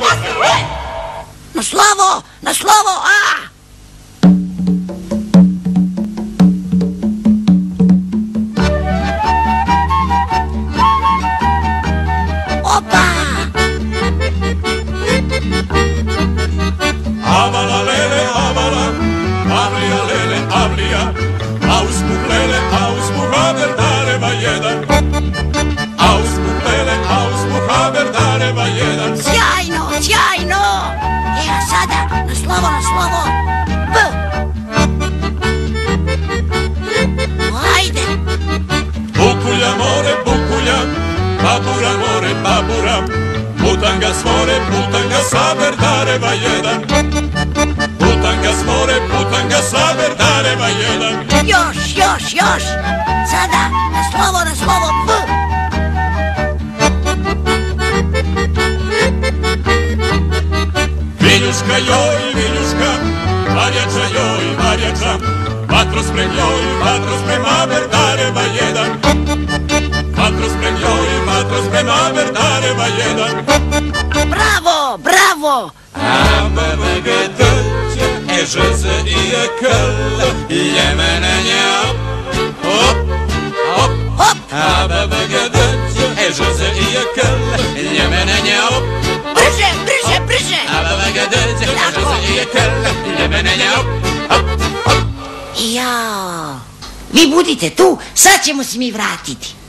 Na slovo, na slovo, a! Opa! Sada, na slovo, na slovo. B. Ajde. Bukulja more, bukulja, babura more, babura, putanga s more, putanga saber dareva jedan. Putanga s more, putanga saber dareva jedan. Još, još, još. joj, Miliuszka, Mariacza joj, Mariacza, Patros prem joj, Patros prem aver darewa jedan. Patros prem joj, Patros prem aver darewa jedan. Brawo, brawo! Ambevegetel, Eżezy i Ekel, Jemenenia, hop, hop, hop, Ambevegetel, Eżezy i Ekel, Jemenenia. Hop. Jao. Vi budite tu, sad ćemo se mi vratiti.